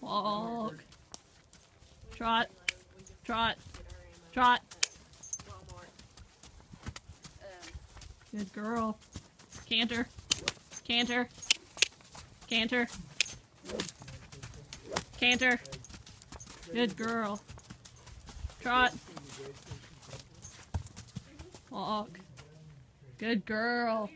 Walk. Trot. Trot. Trot. Good girl. Canter. Canter. Canter. Canter. Good girl. Trot. Walk. Good girl.